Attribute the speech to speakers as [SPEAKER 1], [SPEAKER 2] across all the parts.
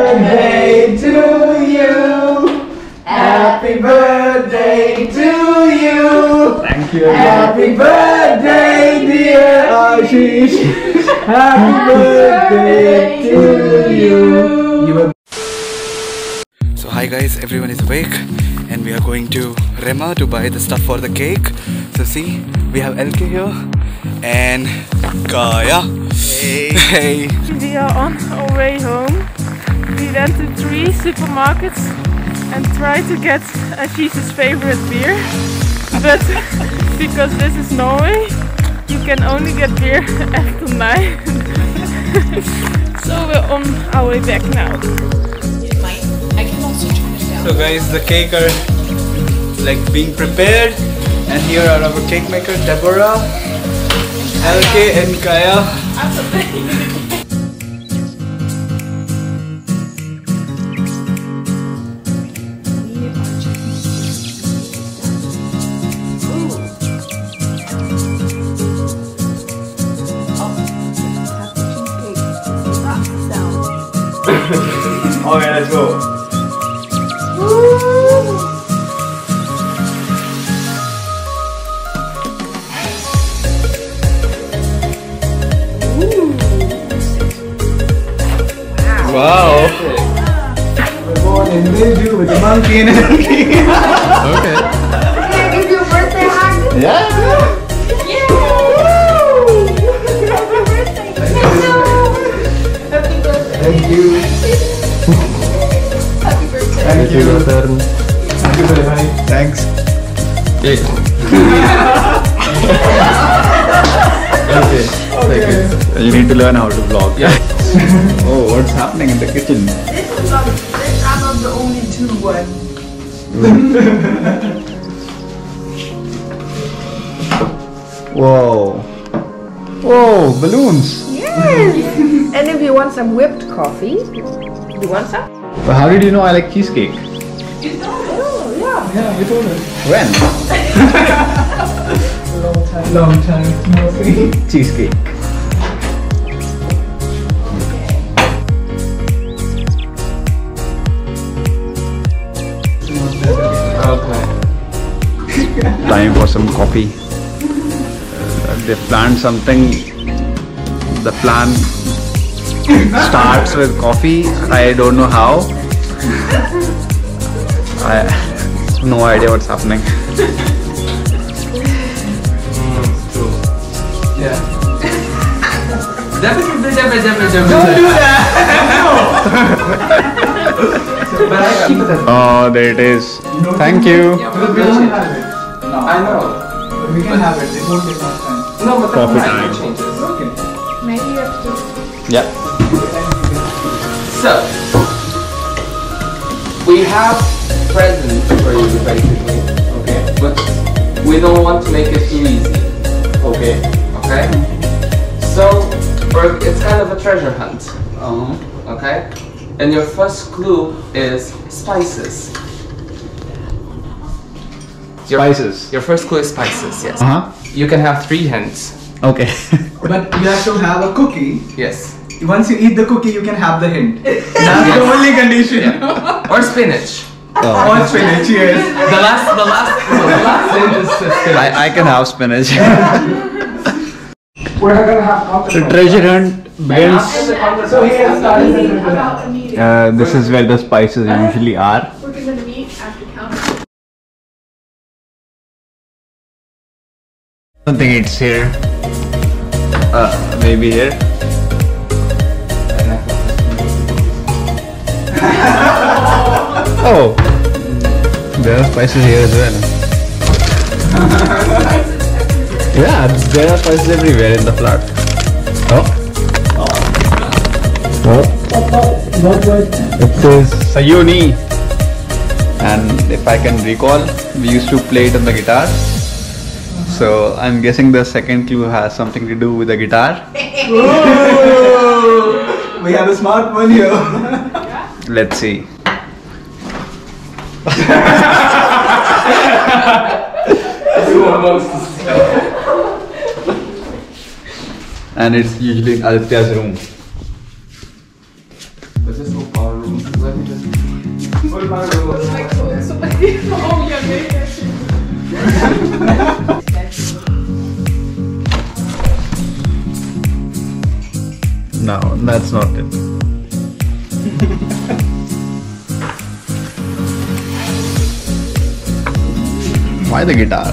[SPEAKER 1] birthday to you. Happy birthday to you.
[SPEAKER 2] Thank you.
[SPEAKER 1] Happy birthday, dear Ashish. Happy birthday to you. You
[SPEAKER 2] So hi guys, everyone is awake and we are going to Rema to buy the stuff for the cake. So see, we have Elke here and Kaya. Hey. hey.
[SPEAKER 3] We are on our way home. We went to three supermarkets and tried to get Ashish's favorite beer. But because this is Norway, you can only get beer after 9. so we're on our way back now.
[SPEAKER 4] I can also turn it down.
[SPEAKER 2] So guys, the cake are like being prepared and here are our cake maker Deborah, Elke and Kaya. Okay, let's go. Wow.
[SPEAKER 1] born in Mildew with a monkey and everything. Thank you.
[SPEAKER 5] Happy birthday.
[SPEAKER 1] Thank you. Thank you very much.
[SPEAKER 2] Thanks.
[SPEAKER 1] Okay.
[SPEAKER 2] You need to learn how to vlog. Yeah. oh, what's happening in the kitchen?
[SPEAKER 5] This is not, this, I'm not the only two one.
[SPEAKER 2] Whoa. Whoa, balloons.
[SPEAKER 5] Yes. and if you want some whipped coffee, you want some?
[SPEAKER 2] But how did you know I like cheesecake?
[SPEAKER 5] Oh, yeah.
[SPEAKER 1] Yeah, you told us.
[SPEAKER 2] When?
[SPEAKER 1] Long time. Long time. No see.
[SPEAKER 2] Cheesecake.
[SPEAKER 1] Okay.
[SPEAKER 2] Time for some coffee. Uh, they planned something. The plan starts with coffee. I don't know how. I have no idea what's happening.
[SPEAKER 1] Yeah.
[SPEAKER 6] Don't
[SPEAKER 1] Don't do that. but I keep it.
[SPEAKER 2] Oh, there it is. Thank you.
[SPEAKER 1] Because we don't have it. No.
[SPEAKER 6] I know.
[SPEAKER 1] But we can have it. It won't take much time.
[SPEAKER 6] No, but
[SPEAKER 2] Coffee
[SPEAKER 6] that's
[SPEAKER 2] time.
[SPEAKER 5] To.
[SPEAKER 2] Yeah.
[SPEAKER 6] So, we have presents for you basically, okay? But we don't want to make it too easy,
[SPEAKER 2] Okay.
[SPEAKER 6] okay? So, we're, it's kind of a treasure hunt,
[SPEAKER 2] Uh-huh.
[SPEAKER 6] okay? And your first clue is spices. Your,
[SPEAKER 2] Spices.
[SPEAKER 6] Your first clue is spices, yes.
[SPEAKER 2] Uh-huh.
[SPEAKER 6] You can have three hints.
[SPEAKER 2] Okay.
[SPEAKER 1] But you have to have a cookie.
[SPEAKER 6] Yes.
[SPEAKER 1] Once you eat the cookie, you can have the hint. That's the only condition.
[SPEAKER 6] Or spinach.
[SPEAKER 1] Or spinach, yes.
[SPEAKER 6] The last, the last, the last hint is spinach.
[SPEAKER 2] I, I can have spinach.
[SPEAKER 1] We're gonna have
[SPEAKER 2] the treasure hunt begins.
[SPEAKER 1] So he has started the
[SPEAKER 5] about a meeting.
[SPEAKER 2] Uh, this is where the spices usually are.
[SPEAKER 5] We're gonna meet after counting.
[SPEAKER 2] I don't think it's here. Uh, maybe here. Oh, there are spices here as well. yeah, there are spices everywhere in the flat. Oh. Oh. It says Sayoni. And if I can recall, we used to play it on the guitar. So I'm guessing the second clue has something to do with the guitar.
[SPEAKER 1] We have a smart one here.
[SPEAKER 2] Let's see. and it's usually in Aditya's room.
[SPEAKER 6] This is so power room. Let me just. What about a
[SPEAKER 4] oh yeah, maybe I should.
[SPEAKER 2] No, that's not it. Why the guitar?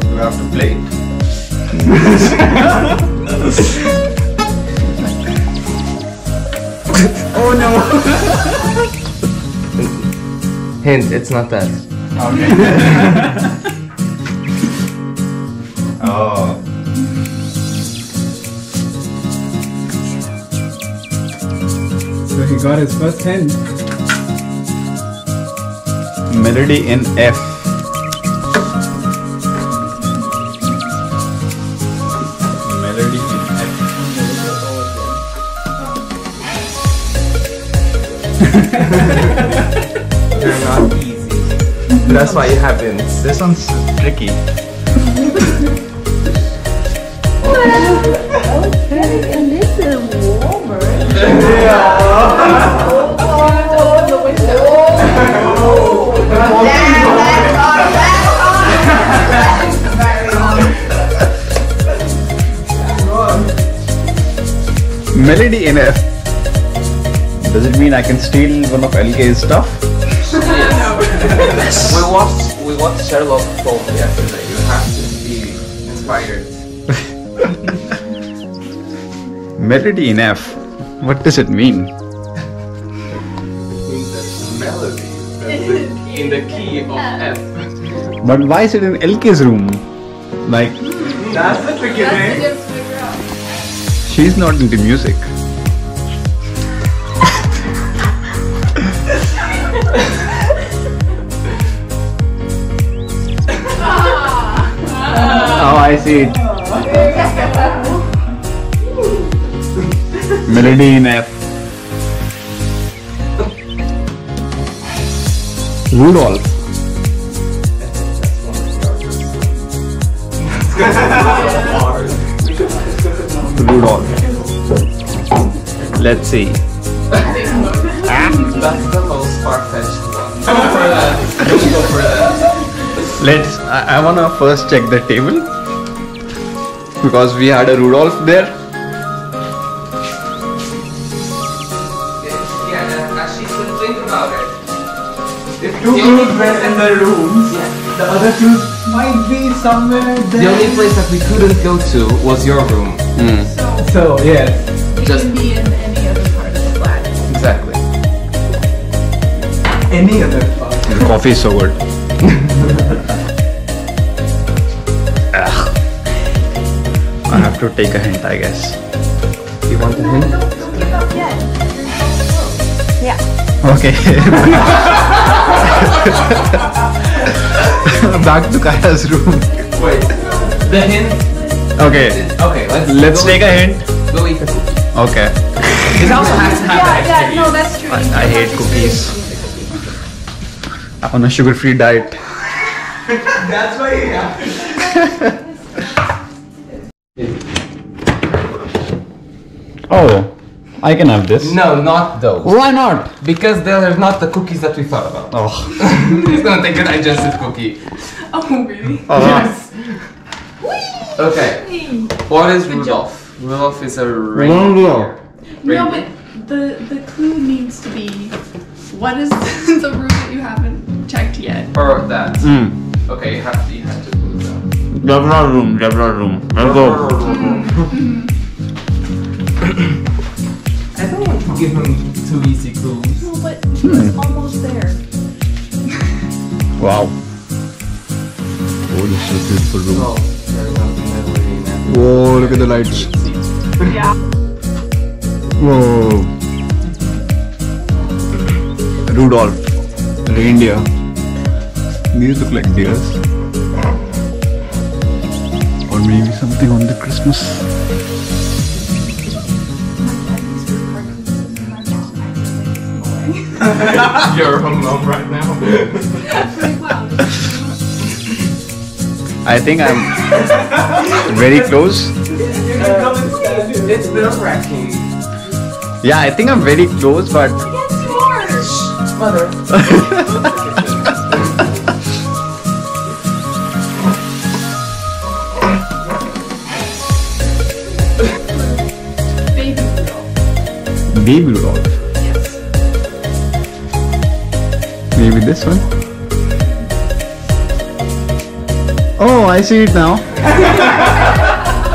[SPEAKER 2] You have to play it. Oh no.
[SPEAKER 6] Hint, it's not that.
[SPEAKER 7] So he got his first hint.
[SPEAKER 2] Melody in F. Melody in F.
[SPEAKER 6] They're not easy. That's why it happens.
[SPEAKER 2] This one's tricky. Melody in F. Does it mean I can steal one of Elke's stuff?
[SPEAKER 6] We watched we watched Sherlock Holmes yesterday. You have to be inspired.
[SPEAKER 2] Melody in F. What does it mean?
[SPEAKER 6] It means that melody that's in the key of F.
[SPEAKER 2] But why is it in Elke's room? Like,
[SPEAKER 1] That's the tricky thing.
[SPEAKER 2] She's not into music. oh, I see it. Melody in F. Rudolph. Rudolph. Let's see.
[SPEAKER 6] That's the most far-fetched one. Go for that. Go for that.
[SPEAKER 2] Let's. I, I wanna first check the table because we had a Rudolph there.
[SPEAKER 6] Yeah, actually, think about it.
[SPEAKER 1] If two clues were in the rooms, the other clues might be somewhere there.
[SPEAKER 6] The only place that we couldn't go to was your room.
[SPEAKER 1] So, yes.
[SPEAKER 4] It
[SPEAKER 6] Just-
[SPEAKER 4] can be in any other part of the flat.
[SPEAKER 6] Exactly.
[SPEAKER 1] Any other part.
[SPEAKER 2] The coffee is so good. Ugh. I have to take a hint, I guess.
[SPEAKER 6] You want a hint?
[SPEAKER 4] Don't, don't give up yet. You're so close.
[SPEAKER 2] Okay. Back to Kaya's room.
[SPEAKER 6] Wait. The hint.
[SPEAKER 2] Okay.
[SPEAKER 6] Okay, let's
[SPEAKER 2] Let's
[SPEAKER 6] go
[SPEAKER 2] take a
[SPEAKER 6] eat-
[SPEAKER 2] hint.
[SPEAKER 6] Go eat a cookie.
[SPEAKER 2] Okay.
[SPEAKER 6] It also has to have
[SPEAKER 4] Yeah, yeah, no, that's true.
[SPEAKER 2] I, I hate cookies. I'm on a sugar-free diet.
[SPEAKER 1] That's why you have
[SPEAKER 2] Oh, I can have this.
[SPEAKER 6] No, not those.
[SPEAKER 2] Why not?
[SPEAKER 6] Because they're not the cookies that we thought about.
[SPEAKER 2] Oh.
[SPEAKER 6] He's gonna take a digestive cookie.
[SPEAKER 4] Oh, really? Uh-huh.
[SPEAKER 6] Yes. Okay. What is Rudolph? Rudolph is a reindeer.
[SPEAKER 4] No, but the the clue needs to be what is the room that you haven't checked yet?
[SPEAKER 6] Or that.
[SPEAKER 2] Mm.
[SPEAKER 6] Okay, you have to, you have to put them.
[SPEAKER 2] Deborah room, Deborah room. Let's go. Mm-hmm. Mm-hmm.
[SPEAKER 6] I don't want to give him too easy clues.
[SPEAKER 4] No, but hmm. he was almost there.
[SPEAKER 2] Wow. Oh, this is a beautiful room.
[SPEAKER 6] Oh,
[SPEAKER 2] Whoa, look at the lights.
[SPEAKER 4] Yeah.
[SPEAKER 2] Whoa. Rudolph. Reindeer. These look like deers. Or maybe something on the Christmas.
[SPEAKER 6] You're home alone right now.
[SPEAKER 2] I think I'm very close.
[SPEAKER 6] It's nerve wracking.
[SPEAKER 2] Yeah, I think I'm very close, but
[SPEAKER 6] Mother.
[SPEAKER 4] Baby Rudolph.
[SPEAKER 2] baby Rudolph.
[SPEAKER 4] Yes.
[SPEAKER 2] Maybe this one. Oh, I see it now.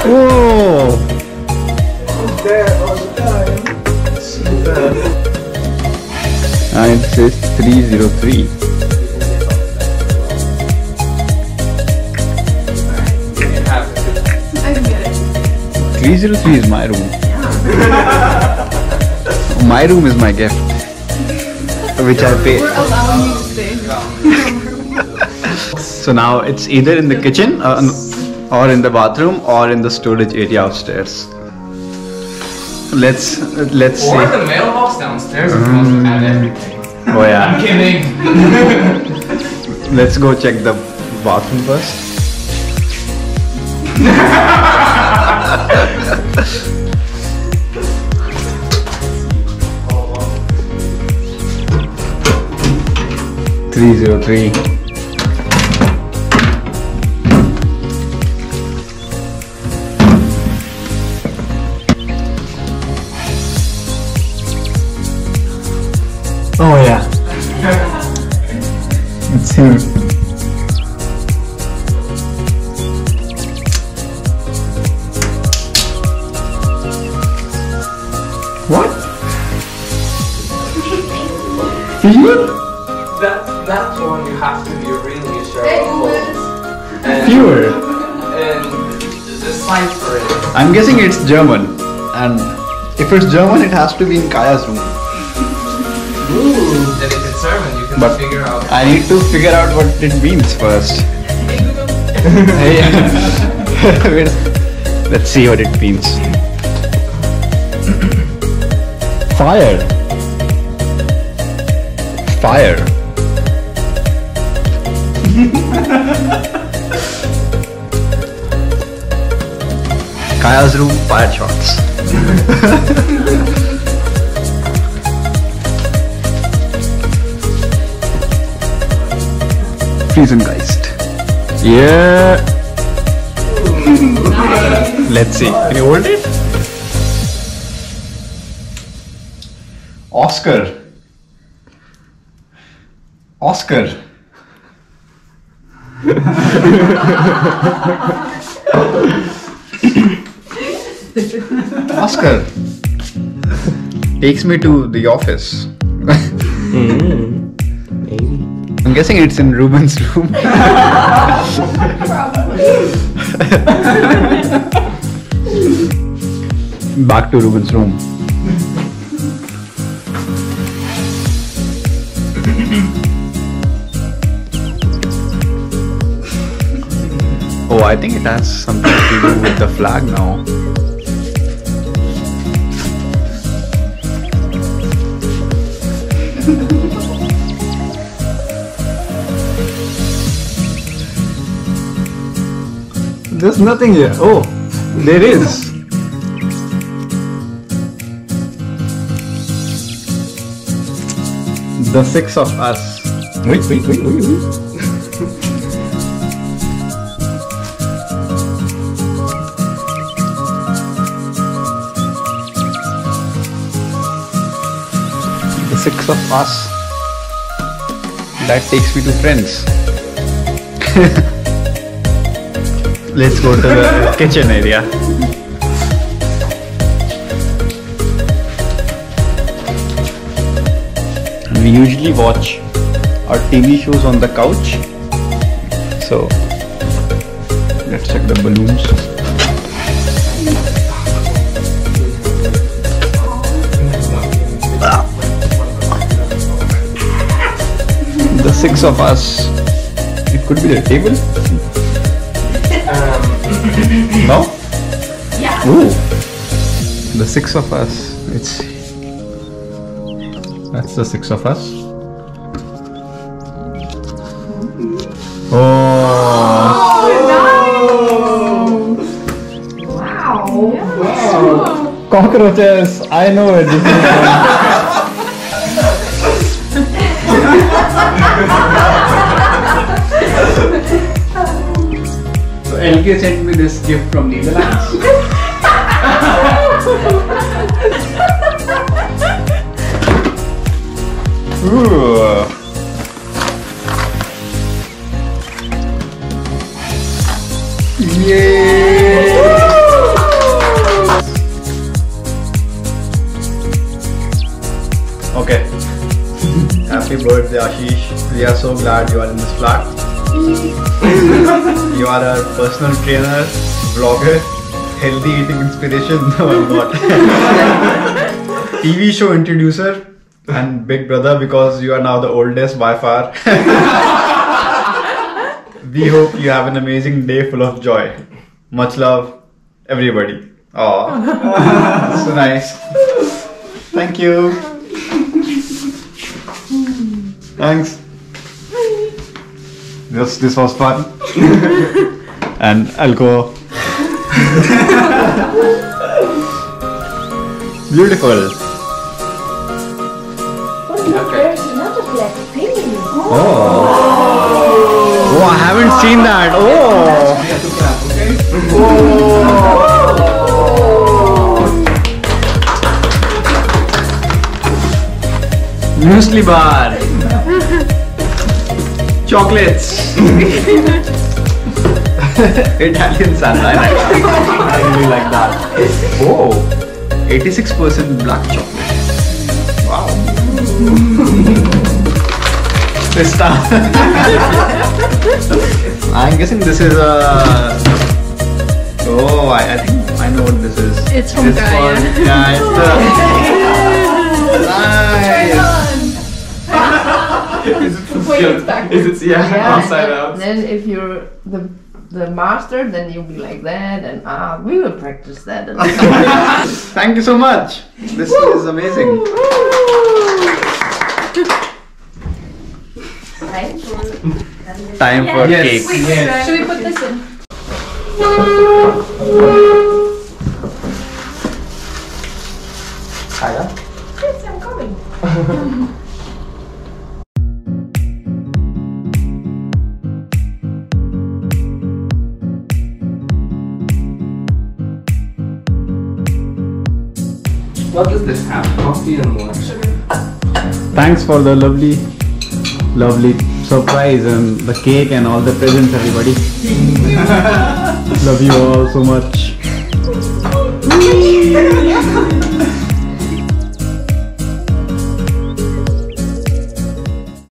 [SPEAKER 2] oh,
[SPEAKER 1] There all the time.
[SPEAKER 2] and it says 303.
[SPEAKER 6] You have to.
[SPEAKER 4] I can get it.
[SPEAKER 2] 303 is my room. my room is my gift, which I paid.
[SPEAKER 4] We're allowing you to stay in your
[SPEAKER 2] So now it's either in the kitchen uh, or, or in the bathroom or in the storage area upstairs. Let's let's
[SPEAKER 6] Or
[SPEAKER 2] see.
[SPEAKER 6] the mailbox downstairs if you want to add everything.
[SPEAKER 2] Oh yeah.
[SPEAKER 6] I'm kidding.
[SPEAKER 2] Let's go check the bathroom first. Three zero three. Here. What?
[SPEAKER 6] That that one you have to be really sure of. And,
[SPEAKER 2] Fuel.
[SPEAKER 6] and decipher it.
[SPEAKER 2] I'm guessing it's German. And if it's German, it has to be in Kaya's room. But- I need to figure out what it means first. Let's see what it means. Fire. Fire. Kaya's room, fire shots. Friesengeist. Yeah. Let's see. Can you hold it? Oscar. Oscar. Oscar takes me to the office. Mm-hmm. I'm guessing it's in Ruben's room. Back to Ruben's room. Oh, I think it has something to do with the flag now. There's nothing here. Oh, there is. The six of us. Wait, wait, wait, wait, wait. The six of us. That takes me to friends. Let's go to the kitchen area. We usually watch our TV shows on the couch. So let's check the balloons. The six of us. It could be the table. Ooh. The six of us. It's that's the six of us. Oh.
[SPEAKER 4] oh nice. Wow. Wow.
[SPEAKER 2] Cockroaches. I know it.
[SPEAKER 1] so Elke sent me this gift from Netherlands.
[SPEAKER 2] Ooh. Yay!
[SPEAKER 8] Okay. Happy birthday, Ashish. We are so glad you are in this flat. you are our personal trainer, vlogger, healthy eating inspiration. No, I'm not. TV show introducer and big brother because you are now the oldest by far. we hope you have an amazing day full of joy. Much love, everybody. Oh, so nice. Thank you. Thanks. This this was fun. and I'll go. Beautiful.
[SPEAKER 5] There's another black penguin.
[SPEAKER 2] Oh. Oh, I haven't seen that. Oh. oh.
[SPEAKER 1] Muesli bar. Chocolates.
[SPEAKER 2] Italian sunlight. I really like that. Oh, 86% black chocolate. Wow. Pista. I'm guessing this is a. Oh, I, I think I know what this is.
[SPEAKER 3] It's from
[SPEAKER 2] It's
[SPEAKER 3] Gaia.
[SPEAKER 2] for- Yeah, it's the. nice.
[SPEAKER 4] Wait, it's back.
[SPEAKER 6] Is it yeah,
[SPEAKER 5] Yeah,
[SPEAKER 6] upside
[SPEAKER 5] and
[SPEAKER 6] out?
[SPEAKER 5] then, then if you're the the master, then you'll be like that, and ah, we will practice that.
[SPEAKER 2] Thank you so much. This is amazing.
[SPEAKER 5] Time for
[SPEAKER 2] Time for
[SPEAKER 1] Yes.
[SPEAKER 2] cake.
[SPEAKER 4] Wait,
[SPEAKER 1] Yes.
[SPEAKER 4] should we put this in?
[SPEAKER 5] Yes, I'm coming.
[SPEAKER 6] What does this have? Coffee and what?
[SPEAKER 2] thanks for the lovely, lovely surprise and the cake and all the presents, everybody. Love you all so much.